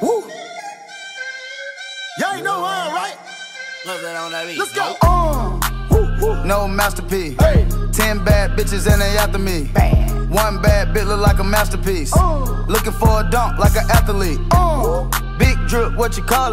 Woo. Y'all ain't know her, right? That? Let's go. Uh. Woo, woo. No masterpiece. Hey. Ten bad bitches and they after me. Bad. One bad bitch look like a masterpiece. Uh. Looking for a dunk like an athlete. Uh. Big drip, what you call it?